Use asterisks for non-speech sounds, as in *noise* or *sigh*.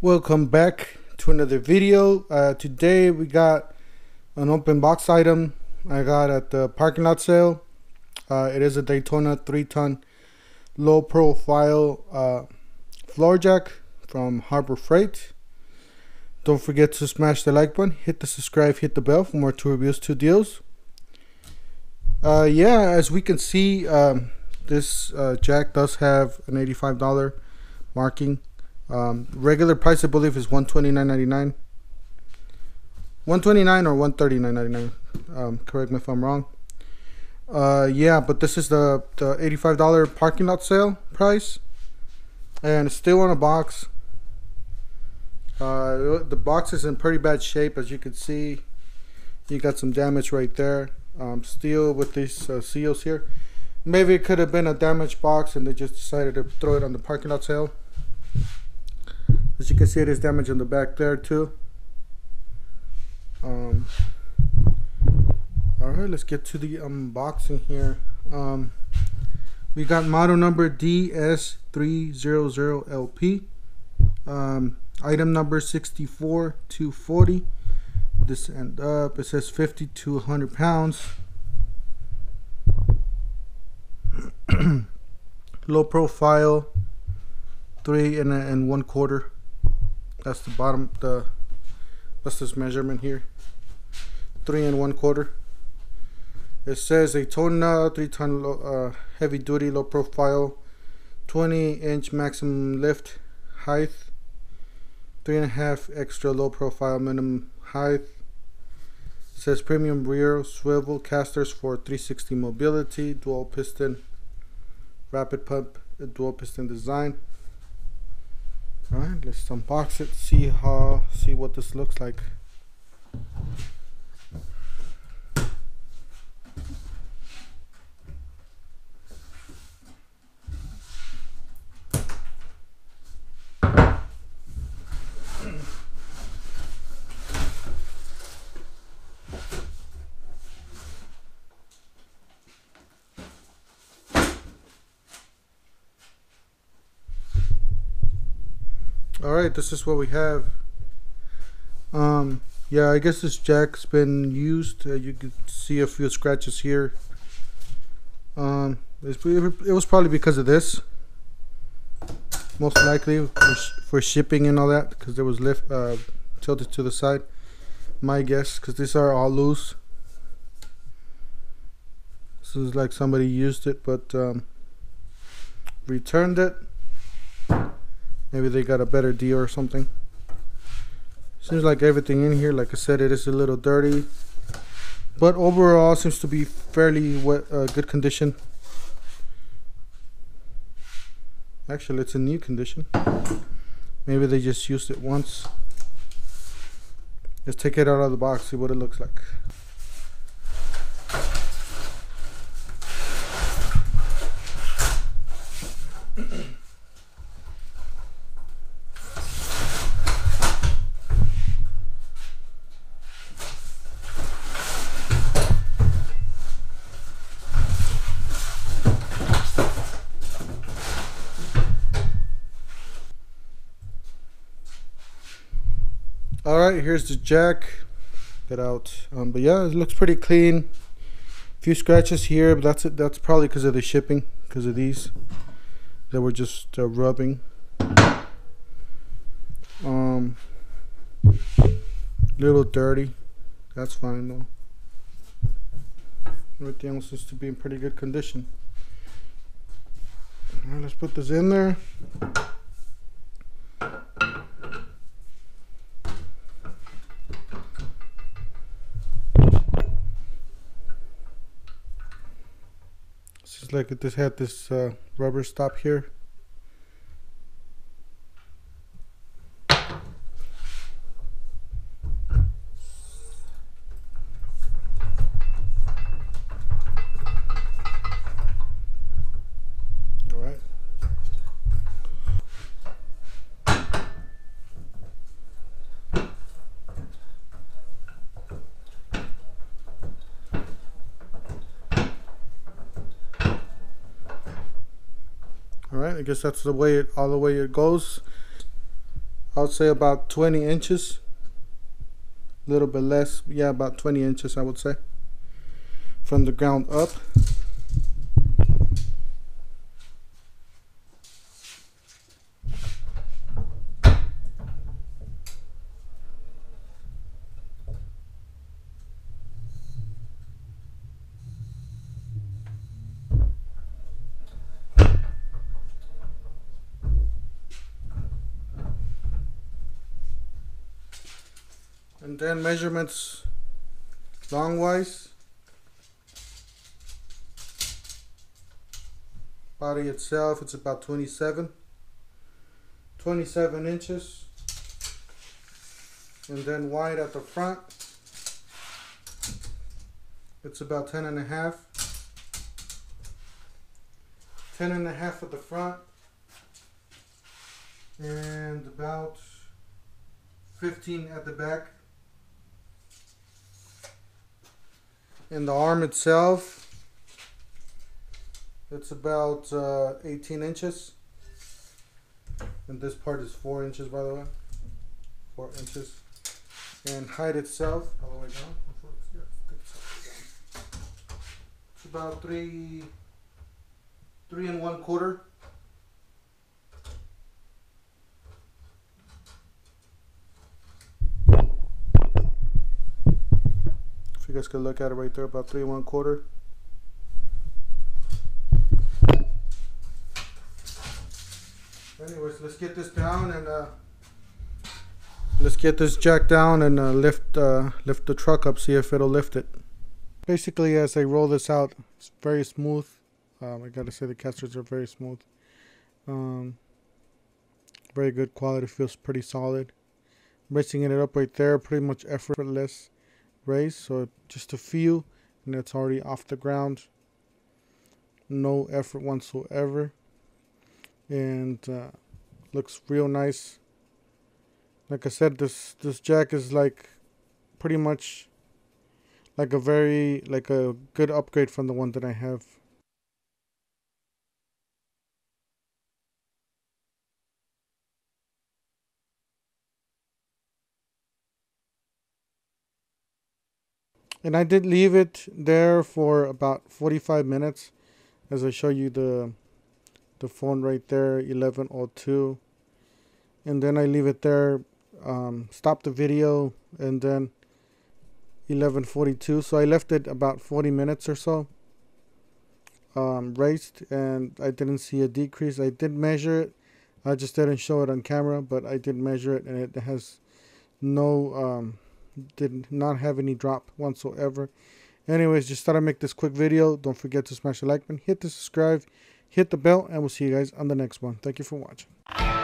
Welcome back to another video. Uh, today we got an open box item I got at the parking lot sale. Uh, it is a Daytona 3 ton low profile uh, floor jack from Harbor Freight. Don't forget to smash the like button, hit the subscribe, hit the bell for more tour reviews, two deals. Uh, yeah, as we can see, um, this uh, jack does have an $85 marking um, regular price, I believe, is one twenty nine ninety nine. One twenty nine or one thirty nine ninety nine. Um, correct me if I'm wrong. Uh, yeah, but this is the the eighty five dollar parking lot sale price, and it's still in a box. Uh, the box is in pretty bad shape, as you can see. You got some damage right there. Um, still with these uh, seals here. Maybe it could have been a damaged box, and they just decided to throw it on the parking lot sale. As you can see, there's damage on the back there too. Um, all right, let's get to the unboxing here. Um, we got model number DS300LP. Um, item number 64240. This end up, it says 50 to 100 pounds. *clears throat* Low profile, three and, and one quarter that's the bottom the what's this measurement here? Three and one quarter. It says a Daytona three ton low, uh, heavy duty low profile 20 inch maximum lift height three and a half extra low profile minimum height. It says premium rear swivel casters for 360 mobility dual piston rapid pump dual piston design all right let's unbox it see how see what this looks like all right this is what we have. Um yeah i guess this jack's been used. Uh, you can see a few scratches here. Um it was probably because of this. Most likely for, for shipping and all that because there was lift uh, tilted to the side. My guess because these are all loose. This is like somebody used it but um, returned it Maybe they got a better deal or something. Seems like everything in here, like I said, it is a little dirty. But overall, seems to be fairly wet, uh, good condition. Actually, it's in new condition. Maybe they just used it once. Let's take it out of the box, see what it looks like. All right here's the jack. Get out. Um, but yeah it looks pretty clean. A few scratches here but that's it. That's probably because of the shipping because of these that were just uh, rubbing. Um little dirty. That's fine though. Everything else seems to be in pretty good condition. All right let's put this in there like it just had this uh, rubber stop here all right I guess that's the way it all the way it goes I would say about 20 inches. A little bit less. Yeah, about 20 inches, I would say. From the ground up. And then measurements longwise body itself it's about 27 27 inches and then wide at the front it's about 10 and a half 10 and a half at the front and about 15 at the back in the arm itself. It's about uh, 18 inches. And this part is 4 inches by the way. 4 inches. And height itself all the way down. It's about 3 3 and 1 quarter guys look at it right there, about three and one quarter. Anyways, let's get this down and uh, let's get this jack down and uh, lift uh, lift the truck up, see if it'll lift it. Basically, as I roll this out, it's very smooth. Um, I gotta say the casters are very smooth. Um, very good quality, feels pretty solid. Raising it up right there, pretty much effortless raise so just a few and it's already off the ground. No effort whatsoever. And uh, looks real nice. Like I said this this jack is like pretty much like a very like a good upgrade from the one that I have and I did leave it there for about 45 minutes as I show you the the phone right there 1102 and then I leave it there um, stop the video and then 1142 so I left it about 40 minutes or so um, raised and I didn't see a decrease. I did measure it. I just didn't show it on camera but I did measure it and it has no um, did not have any drop whatsoever. Anyways just thought i'd make this quick video. Don't forget to smash the like button hit the subscribe hit the bell and we'll see you guys on the next one. Thank you for watching